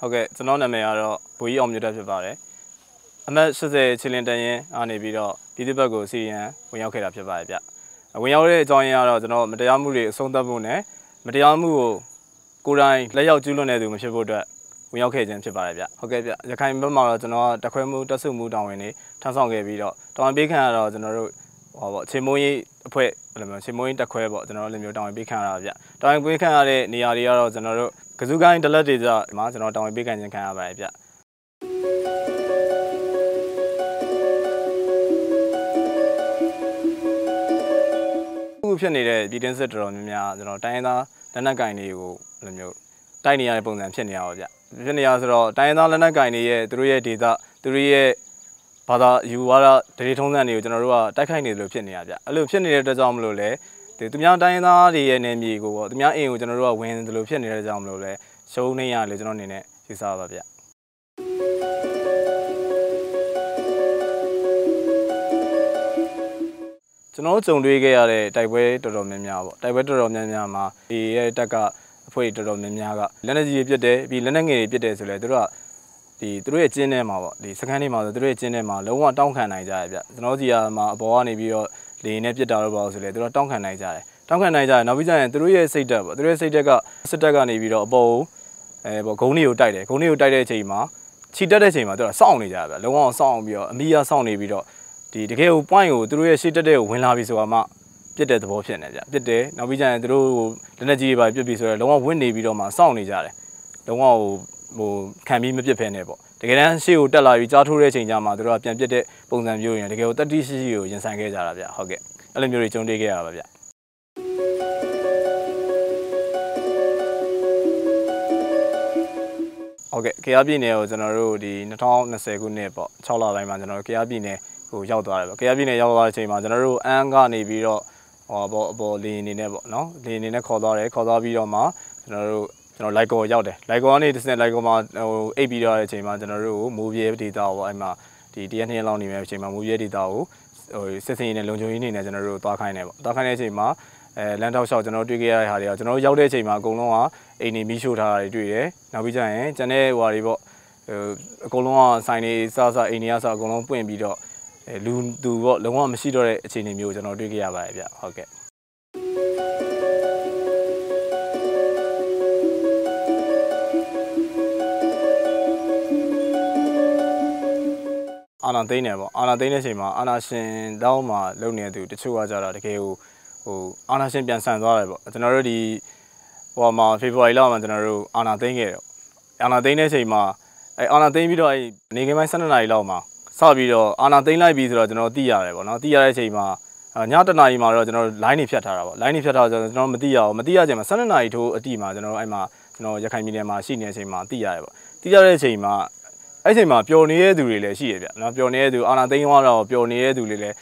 ဟုတ်ကဲ့ကျွန်တော်နာမည်ကတော့ဘူကြီးအောင်မြတ်တက်ဖြစ်ပါတယ်အမတ်80ချင်းလင်းတန်ရင်အားနေပြီးတော့ပြည်သူ့ဘက်ကိုစီရန်ဝင်ရောက်ခဲ့တာဖြစ်ပါတယ်ဗျဝင်ရောက်တဲ့အကြောင်းရင်းကတော့ကျွန်တော်မတရားမှုတွေအဆုံးသတ်ဖို့နဲ့မတရားမှုကိုကိုယ်တိုင်လက်ရောက်ကျူးလွန်နေသူမဖြစ်ဖို့အတွက်ဝင်ရောက်ခဲ့ခြင်းဖြစ်ပါတယ်ဗျဟုတ်ကဲ့ဗျရခိုင်ဘက်မှာတော့ကျွန်တော်တခွဲမှုတက်ဆုမှုတောင်းဝင်နေထမ်းဆောင်ခဲ့ပြီးတော့တောင်းဝင်ပေးခံရတော့ကျွန်တော်တို့ဟောပေါ့ချင်းမုံကြီးအဖွဲ့ဘယ်လိုမျိုးချင်းမုံကြီးတက်ခွဲပေါ့ကျွန်တော်တို့လည်းမျိုးတောင်းဝင်ပေးခံရတာဗျတောင်းဝင်ပေးခံရတဲ့နေရာတွေကတော့ကျွန်တော်တို့ ကစုကိုင်းဒလက်တွေကြမှာကျွန်တော်တောင်းဝင်ပေးခံခြင်းခံရပါတယ်ဗျအခုဖြစ်နေတဲ့ပြည်တင်းစစ်တော်တော်များများကျွန်တော်တိုင်းရင်းသားလက်နက်ကင်တွေကိုဘယ်လိုမျိုးတိုက်နေရတဲ့ပုံစံဖြစ်နေရပါဗျဖြစ်နေရဆိုတော့တိုင်းရင်းသားလက်နက်ကင်တွေရဲ့သူတို့ရဲ့ဒေတာသူတို့ရဲ့ဘာသာယူဝါဒဒရေထုံးစံတွေကိုကျွန်တော်တို့ကတိုက်ခိုက်နေတယ်လို့ဖြစ်နေရဗျအဲ့လိုဖြစ်နေတဲ့အတွက်ကြောင့်မလို့လဲ ဒီသူများတိုင်းရင်းသားတွေရဲ့နေမြေကိုပေါ့သူများအိမ်ကိုကျွန်တော်တို့ကဝင်တယ်လို့ဖြစ်နေတဲ့ကြောင့်မလို့လဲရှုံးနေရလေကျွန်တော်အနေနဲ့ယူဆပါဗျကျွန်တော်ကြုံတွေ့ခဲ့ရတဲ့တိုက်ပွဲတော်တော်များများပေါ့တိုက်ပွဲတော်တော်များများမှာဒီရဲ့တက်ကအဖွဲ့တော်တော်များများကလက်နက်ကြီးတွေပြစ်တယ်ပြီးလက်နက်ငယ်တွေပြစ်တယ်ဆိုလဲသူတို့ကဒီသူတို့ရဲ့ကျင်းထဲမှာပေါ့ဒီစကန်တွေမှာဆိုသူတို့ရဲ့ကျင်းထဲမှာလုံးဝတောင်းခံနိုင်ကြရဗျကျွန်တော်ကြီးကမှာအပေါ်ကနေပြီးတော့ လေနဲ့ပြစ်တာတော့ပေါ့ဆိုလဲသူတို့တောင်းခံနိုင်ကြတယ်တောင်းခံနိုင်ကြတယ်နောက်ပြီးကျရင်သူတို့ရဲ့စိတ်တက်ပေါ့သူတို့ရဲ့စိတ်တက်ကစစ်တပ်ကနေပြီးတော့အပေါ်ကိုအဲပေါ့ဂုံးတွေကိုတိုက်တယ်ဂုံးတွေကိုတိုက်တဲ့အချိန်မှာခြိတက်တဲ့အချိန်မှာသူကစောင့်နေကြဗျလုံးဝစောင့်ပြီးတော့အမီးရစောင့်နေပြီးတော့ဒီတကယ်ကို point ကိုသူတို့ရဲ့ရှေ့တက်တဲ့ကိုဝင်လာပြီဆိုတာမှပြစ်တဲ့သဘောဖြစ်နေကြပြစ်တယ်နောက်ပြီးကျရင်သူတို့လက်နက်ကြီးတွေပါပြစ်ပြီဆိုတော့လုံးဝဝင့်နေပြီးတော့မှစောင့်နေကြတယ်လုံးဝဟိုဟိုခံပြီးမပြစ်ဖဲနဲ့ပေါ့ တကယ်တမ်းရှေ့ကိုတက်လာပြီးကြားထိုးတဲ့အချိန်ကျမှသူတို့ကပြန်ပြစ်တဲ့ပုံစံမျိုးရင်တကယ်ကိုတက်တိရှိရှိကိုရင်ဆိုင်ခဲ့ကြတာဗျဟုတ်ကဲ့အဲ့လိုမျိုးတွေကြုံတွေ့ခဲ့ရပါဗျဟုတ်ကဲ့ KR ပြည်နယ်ကိုကျွန်တော်တို့ဒီ2020ခုနှစ်ပေါ့6လပိုင်းမှာကျွန်တော်တို့ KR ပြည်နယ်ကိုရောက်သွားတယ်ပေါ့ KR ပြည်နယ်ရောက်သွားတဲ့အချိန်မှာကျွန်တော်တို့အန်းကနေပြီးတော့ဟောပေါ့အပေါ်လေအနေနဲ့ပေါ့နော်လေအနေနဲ့ခေါ်သွားတယ်ခေါ်သွားပြီးတော့မှကျွန်တော်တို့ ကျွန်တော်လိုက်ကောရောက်တယ်လိုက်ကောကနေတစ်စက်လိုက်ကောမှာဟိုအိပ်ပြီးတော့တဲ့အချိန်မှာကျွန်တော်တို့ကိုမူပြေဒေတာပေါ့အဲ့မှာဒီတရက်နှစ်ရက်လောက်နေမဲ့အချိန်မှာမူပြေဒေတာကိုဟိုစစ်စင်ရင်းနဲ့လုံခြုံရေးနေနဲ့ကျွန်တော်တို့သွားခိုင်းတယ်ပေါ့သွားခိုင်းတဲ့အချိန်မှာအဲလန်တောက်လျှောက်ကျွန်တော်တွေ့ခဲ့ရတဲ့ဟာတွေကကျွန်တော်တို့ရောက်တဲ့အချိန်မှာအကုန်လုံးကအိမ်နေမီးရှို့ထားတာတွေတွေ့တယ်နောက်ပြီးကျရင်ကျန်တဲ့ဟွာတွေပေါ့ဟိုအကုန်လုံးကဆိုင်နေစားစားအိမ်နေရစားအကုန်လုံးပွင့်ပြီးတော့အဲလူသူပေါ့လုံးဝမရှိတော့တဲ့အခြေအနေမျိုးကိုကျွန်တော်တွေ့ခဲ့ရပါတယ်ဗျဟုတ်ကဲ့ အာနာသိန်းတယ်ပေါ့အာနာသိန်းတဲ့အချိန်မှာအာနာရှင်တောင်းမှလုံနေတဲ့သူတချို့ကကြတာတကယ်ဟိုဟိုအာနာရှင်ပြန်ဆန်သွားတယ်ပေါ့ကျွန်တော်တို့ဒီဟိုမှာဖေဖော်ဝါရီလမှာကျွန်တော်တို့အာနာသိန်းခဲ့တယ်အာနာသိန်းတဲ့အချိန်မှာအဲအာနာသိန်းပြီးတော့အဲနေကင်းပိုင်း12နာရီလောက်မှာစပြီးတော့အာနာသိန်းလိုက်ပြီးဆိုတော့ကျွန်တော်သိရတယ်ပေါ့နော်သိရတဲ့အချိန်မှာညတနာရီမှာတော့ကျွန်တော် line တွေဖြတ်ထားတာပေါ့ line တွေဖြတ်ထားတော့ကျွန်တော်မသိရအောင်မသိရချိန်မှာ12နာရီထိုးအတိမှာကျွန်တော်အဲ့မှာကျွန်တော်ရခိုင်ပြည်နယ်မှာရှိနေတဲ့အချိန်မှာသိရတယ်ပေါ့သိရတဲ့အချိန်မှာ အဲ့ချိန်မှာပျော်နေတဲ့သူတွေလည်းရှိတယ်ဗျနော်ပျော်နေတဲ့သူအာနာသိန်းသွားတော့ပျော်နေတဲ့သူတွေလည်း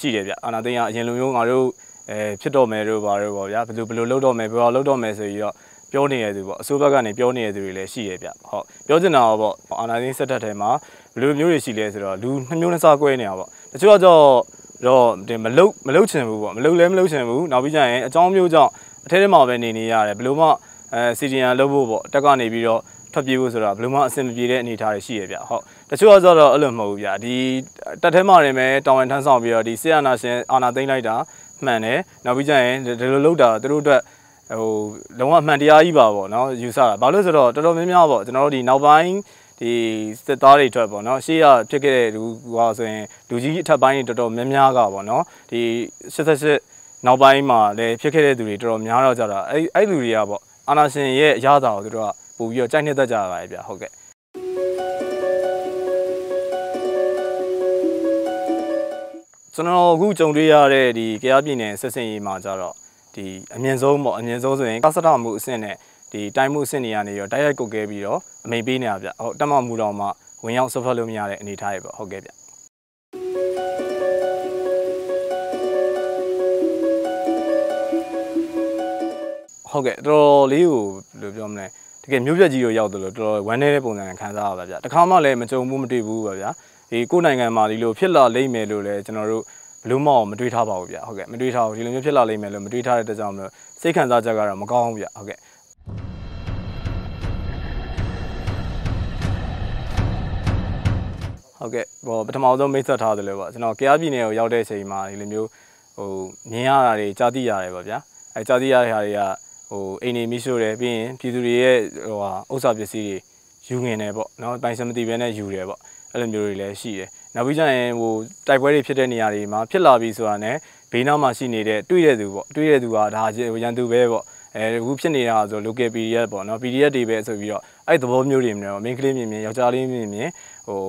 ရှိတယ်ဗျအာနာသိန်းကအရင်လိုမျိုးငါတို့အဲဖြစ်တော့မယ်တို့ဘာတို့ပေါ့ဗျာဘယ်လိုဘယ်လိုလုပ်တော့မယ်ဘယ်လိုလုပ်တော့မယ်ဆိုပြီးတော့ပြောနေရသူပေါ့အစိုးဘက်ကနေပြောနေရသူတွေလည်းရှိရဗျဟုတ်ပြောချင်တာပေါ့အာနာသိန်းစက်တက်ထဲမှာဘယ်လိုမျိုးတွေရှိလဲဆိုတော့လူနှမျိုးနှစားကွဲနေတာပေါ့တချို့ကတော့တော့ဒီမလုတ်မလုတ်ချင်ဘူးပေါ့မလုတ်လဲမလုတ်ချင်ဘူးနောက်ပြီးကျရင်အကြောင်းမျိုးကြောင့်အထဲထဲမှာပဲနေနေရတယ်ဘယ်လိုမှအဲစီဂျီယန်လုပ်ဖို့ပေါ့တက်ကနေပြီးတော့ ထွက်ပြေးဖို့ဆိုတာဘယ်လိုမှအဆင်မပြေတဲ့အနေအထားတွေရှိရဗျဟုတ်တချို့ကတော့အဲ့လိုမဟုတ်ဘူးဗျဒီတက်ထဲမှာနေမယ်တာဝန်ထမ်းဆောင်ပြီးတော့ဒီဆီယနာရှင်အာနာသိမ့်လိုက်တာမှန်တယ်နောက်ပြီးကျရင်ဒီလိုလုပ်တာသူတို့အတွက်ဟိုလုံးဝမှန်တရားကြီးပါပေါ့နော်ယူဆတာဘာလို့ဆိုတော့တော်တော်များများပေါ့ကျွန်တော်တို့ဒီနောက်ပိုင်းဒီစစ်သားတွေထွက်ပေါ့နော်ရှေ့ကဖြစ်ခဲ့တဲ့လူဟောဆိုရင်လူကြီးအထက်ပိုင်းတွေတော်တော်များများကပေါ့နော်ဒီ88နောက်ပိုင်းမှာလည်းဖြစ်ခဲ့တဲ့သူတွေတော်တော်များတော့ကြတာအဲ့အဲ့လူတွေကပေါ့အာနာရှင်ရဲ့အရသာကိုသူတို့က ပို့ပြီးတော့ကြိုက်နှစ်သက်ကြပါရဲ့ဗျဟုတ်ကဲ့ကျွန်တော်အခုကြုံတွေ့ရတဲ့ဒီကြရပြည်နယ်ဆက်စင်ရေးမှာကြတော့ဒီအမြင့်ဆုံးပေါ့အမြင့်ဆုံးဆိုရင်ကစတမှုအဆင့်နဲ့ဒီတိုင်းမှုအဆင့်တွေကနေရောတိုက်ရိုက်ကုတ်ကဲပြီးတော့အမိန်ပေးနေတာဗျဟုတ်တက်မမှုတော်မှဝင်ရောက်ဆွတ်ဖက်လို့မရတဲ့အနေအထားတွေပေါ့ဟုတ်ကဲ့ဗျဟုတ်ကဲ့တော်တော်လေးကိုဘယ်လိုပြောမလဲ တကယ်မြို့ပြကြီးကိုရောက်တယ်လို့တော်တော်ဝမ်းနေတဲ့ပုံစံခံစားရပါဗျာတခါမှလည်းမကြုံမှုမတွေ့ဘူးပါဗျာဒီကိုယ်နိုင်ငံမှာဒီလိုဖြစ်လာလိမ့်မယ်လို့လည်းကျွန်တော်တို့ဘလို့မအောင်မတွေးထားပါဘူးဗျဟုတ်ကဲ့မတွေးထားဘူးဒီလိုမျိုးဖြစ်လာလိမ့်မယ်လို့မတွေးထားတဲ့တကြောင်မလို့စိတ်ခံစားချက်ကတော့မကောင်းဘူးဗျဟုတ်ကဲ့ဟုတ်ကဲ့ဟိုပထမဆုံးမိတ်ဆက်ထားသလိုပေါ့ကျွန်တော်ကြားပြည်နယ်ကိုရောက်တဲ့အချိန်မှာဒီလိုမျိုးဟိုမြင်ရတာတွေကြားသိရတယ်ပေါ့ဗျာအဲကြားသိရတဲ့ဟာတွေက ဟိုအိမ်နေမိရှို့တယ်ပြီးရင်ပြည်သူတွေရဲ့ဟိုဟာဥစ္စာပစ္စည်းတွေယူငင်တယ်ပေါ့နော်ပိုင်စမတိပဲနဲ့ယူတယ်ပေါ့အဲ့လိုမျိုးတွေလည်းရှိတယ်နောက်ပြီးကျရင်ဟိုတိုက်ပွဲတွေဖြစ်တဲ့နေရာတွေမှာဖြစ်လာပြီဆိုတာနဲ့ဘေးနားမှာရှိနေတဲ့တွေ့တဲ့သူပေါ့တွေ့တဲ့သူကဒါရန်သူပဲပေါ့အဲအခုဖြစ်နေတာဆို local PDF ပေါ့နော် PDF တွေပဲဆိုပြီးတော့အဲ့သဘောမျိုးတွေမျိုးမင်းကလေးမြင်မြင်ယောက်ျားလေးမြင်မြင်ဟို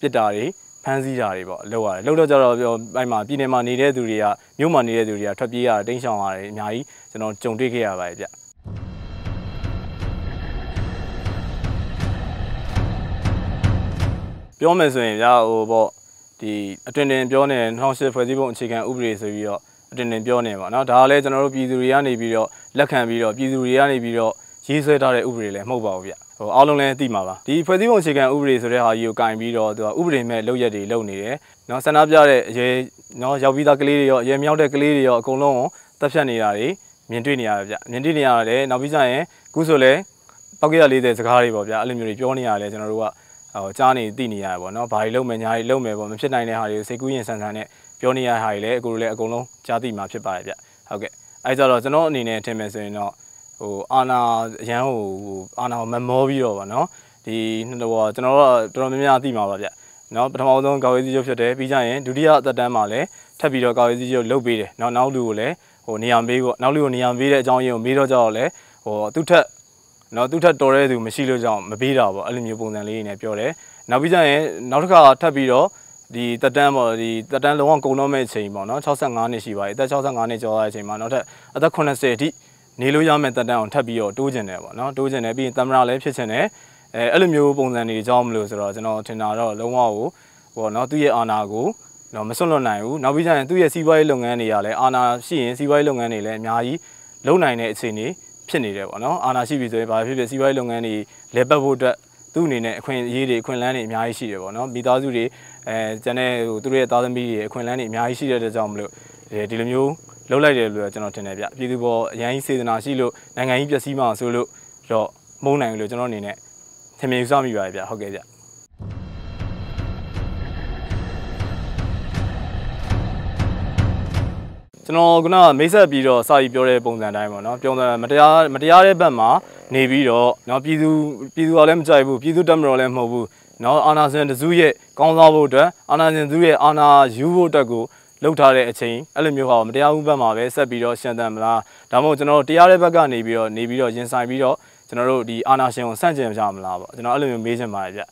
ပြစ်တာတွေဖ မ်းဆီးတာတွေပေါ့လောက်ရတယ်လောက်တော့ကြတော့ပြောအဲ့မှာပြည်နယ်မှာနေတဲ့သူတွေကမြို့မှာနေတဲ့သူတွေကထွက်ပြေးရတယ်တင်းရှောင်ရတယ်အများကြီးကျွန်တော်ကြုံတွေ့ခဲ့ရပါတယ်ဗျပြောမယ်ဆိုရင်ဗျာဟိုပေါ့ဒီအတွင်တင်ပြောနေ2008ဖွဲ့စည်းပုံအခြေခံဥပဒေဆိုပြီးတော့အတွင်တင်ပြောနေပါเนาะဒါကလည်းကျွန်တော်တို့ပြည်သူတွေကနေပြီးတော့လက်ခံပြီးတော့ပြည်သူတွေကနေပြီးတော့ရေးဆွဲထားတဲ့ဥပဒေလည်းမဟုတ်ပါဘူးဗျ ဟိုအားလုံးလည်းသိမှာပါဒီဖွဲ့စည်းပုံအခြေခံဥပဒေဆိုတဲ့ဟာကြီးကိုကင်ပြီးတော့သူကဥပဒေမဲ့လုပ်ရက်တွေလုပ်နေတယ်နော်ဆန္ဒပြတဲ့အရေနော်ရောက်ပြီးသားကလေးတွေရောအရေမြောက်တဲ့ကလေးတွေရောအကုန်လုံးကိုတပ်ဖြတ်နေတာတွေမြင်တွေ့နေရတာဗျမြင်တွေ့နေရတယ်နောက်ပြီးကျရင်ခုဆိုလဲပောက်ကရ40စကားတွေပေါ့ဗျအဲ့လိုမျိုးတွေပြောနေရတယ်ကျွန်တော်တို့ကဟိုကြားနေသိနေရတယ်ပေါ့နော်ဘာတွေလုပ်မယ်ညာတွေလုပ်မယ်ပေါ့မဖြစ်နိုင်တဲ့ဟာတွေကိုစိတ်ကူးရင်ဆန်ဆန်နဲ့ပြောနေရတာတွေလည်းအကိုတို့လည်းအကုန်လုံးကြားသိမှာဖြစ်ပါတယ်ဗျဟုတ်ကဲ့အဲ့ကြတော့ကျွန်တော်အနေနဲ့ထင်မယ်ဆိုရင်တော့ ဟိုအာနာအရန်ဟိုအာနာမမောပြီးတော့ဗောနော်။ဒီဟိုကျွန်တော်တို့တော်တော်များများသိမှာပါဗျ။နော်ပထမဆုံးကာဝေးစီချုပ်ဖြစ်တယ်ပြီးကြရင်ဒုတိယအသက်တန်းမှာလည်းထပ်ပြီးတော့ကာဝေးစီချုပ်လုတ်ပေးတယ်။နောက်နောက်လူကိုလည်းဟိုနေရာမေးပေါ့နောက်လူကိုနေရာမေးတဲ့အကြောင်းရင်းကိုမေးတော့ကြတော့လေဟိုသူ့ထက်နော်သူ့ထက်တော်တဲ့သူမရှိလို့ကြောင့်မပေးတာပေါ့အဲ့လိုမျိုးပုံစံလေးတွေနဲ့ပြောတယ်နောက်ပြီးကြရင်နောက်တစ်ခါထပ်ပြီးတော့ဒီတက်တန်းပေါ့ဒီတက်တန်းလုံးဝကုန်တော့မဲ့အချိန်ပေါ့နော်65နှစ်ရှိပါတယ်အသက်65နှစ်ကျော်တဲ့အချိန်မှာနောက်ထပ်အသက်80အထိ နေလို့ရမယ့်တက်တန်းအောင်ထပ်ပြီးတော့တိုးကျင်တယ်ပေါ့နော်တိုးကျင်တယ်ပြီးရင်တမရလည်းဖြစ်ချင်တယ်အဲအဲ့လိုမျိုးပုံစံတွေကြောင်းမလို့ဆိုတော့ကျွန်တော်ထင်တာတော့လုံးဝကိုဟိုနော်သူ့ရဲ့အာဏာကိုတော့မစွန့်လွတ်နိုင်ဘူးနောက်ပြီးကြရင်သူ့ရဲ့စီးပွားရေးလုပ်ငန်းတွေကလည်းအာဏာရှိရင်စီးပွားရေးလုပ်ငန်းတွေလည်းအများကြီးလုပ်နိုင်တဲ့အခြေအနေဖြစ်နေတယ်ပေါ့နော်အာဏာရှိပြီဆိုရင်ဘာဖြစ်ဖြစ်စီးပွားရေးလုပ်ငန်းတွေလဲပတ်ဖို့အတွက်သူ့အနေနဲ့အခွင့်အရေးတွေအခွင့်အလမ်းတွေအများကြီးရှိတယ်ပေါ့နော်မိသားစုတွေအဲကျန်တဲ့ဟိုသူတို့ရဲ့သားသမီးတွေအခွင့်အလမ်းတွေအများကြီးရှိတဲ့အတွက်ကြောင့်မလို့ဒီလိုမျိုး လှုပ်လိုက်တယ်လို့ကျွန်တော်ထင်တယ်ဗျပြည်သူပေါ်အရင်စေတနာရှိလို့နိုင်ငံကြီးပျက်စီးမှဆိုလို့တော့မုန်းနိုင်လို့ကျွန်တော်အနေနဲ့ထင်မြင်ယူဆမိပါတယ်ဗျဟုတ်ကဲ့ဗျကျွန်တော်ကမိတ်ဆက်ပြီးတော့စာရီပြောတဲ့ပုံစံတိုင်းပေါ့နော်ပြောတယ်မတရားမတရားတဲ့ဘက်မှာနေပြီးတော့เนาะပြည်သူပြည်သူကလည်းမကြိုက်ဘူးပြည်သူတက်မတော်လည်းမဟုတ်ဘူးเนาะအာနာစင်တစုရဲ့ကောင်းစားဖို့အတွက်အာနာစင်တစုရဲ့အာနာယူဖို့အတွက်ကို လှုပ်ထားတဲ့အချိန်အဲ့လိုမျိုးဟာမတရားဘူးဘက်မှာပဲဆက်ပြီးတော့ရှင်းတမ်းမလားဒါမှမဟုတ်ကျွန်တော်တို့တရားတဲ့ဘက်ကနေပြီးတော့နေပြီးတော့ရင်ဆိုင်ပြီးတော့ကျွန်တော်တို့ဒီအာနာရှင်ကိုစန့်ကျင်ကြမလားပေါ့ကျွန်တော်အဲ့လိုမျိုးမေးချင်ပါတယ်ဗျ